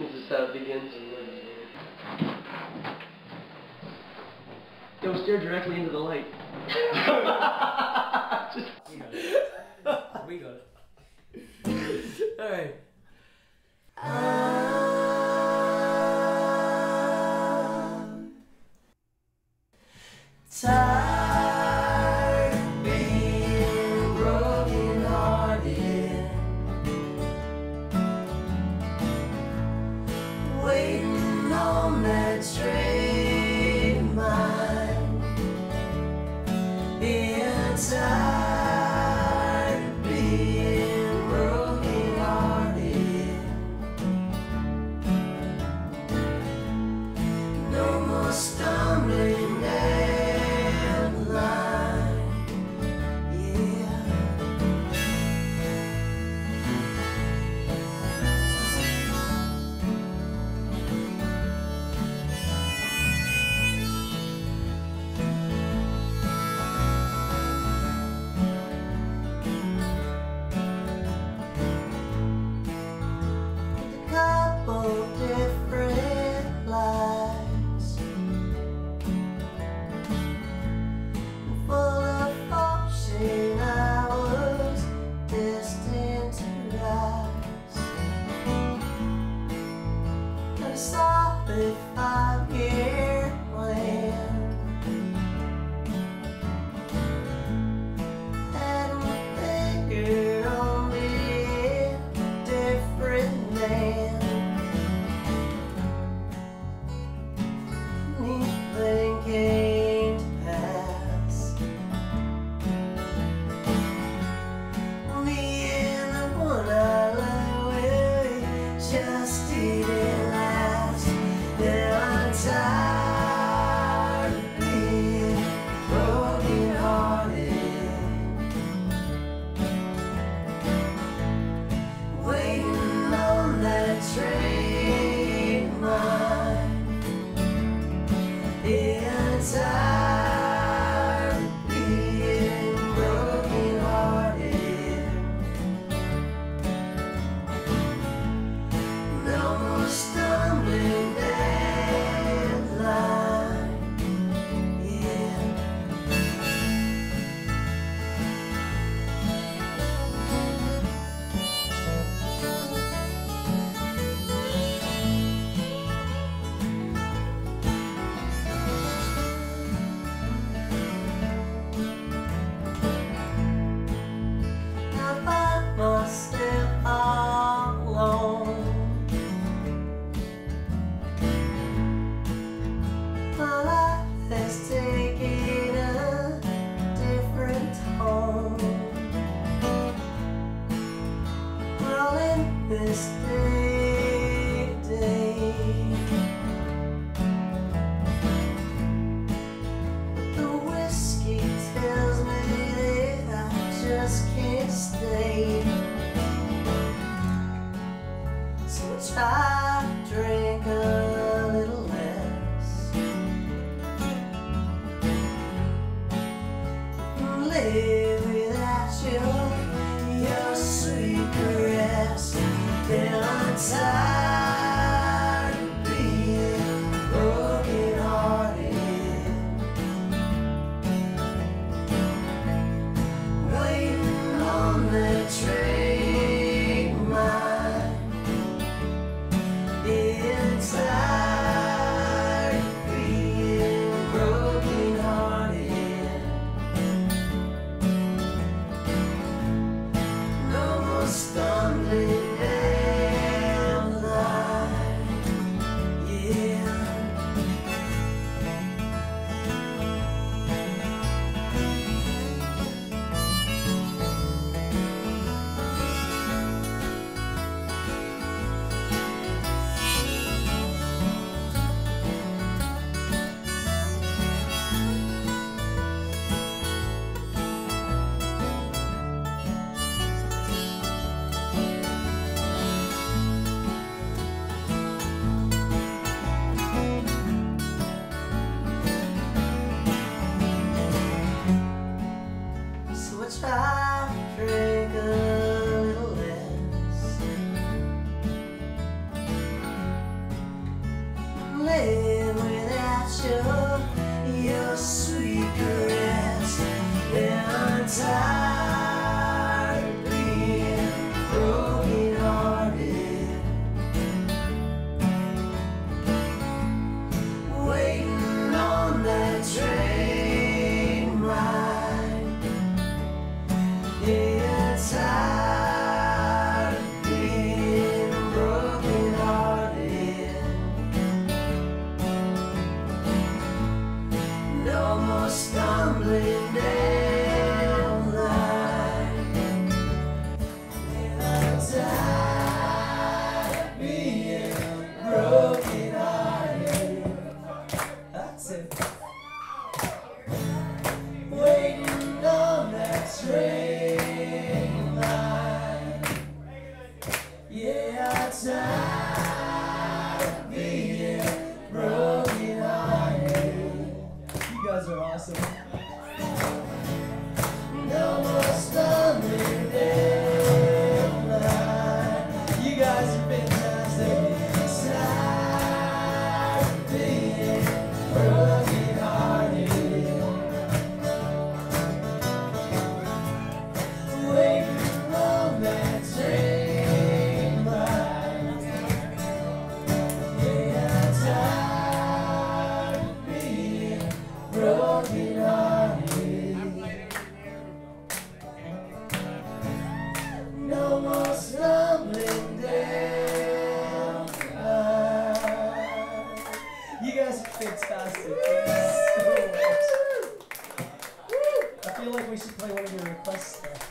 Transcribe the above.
this is how it begins and ends. Don't stare directly into the light. inside. stop if I get request that.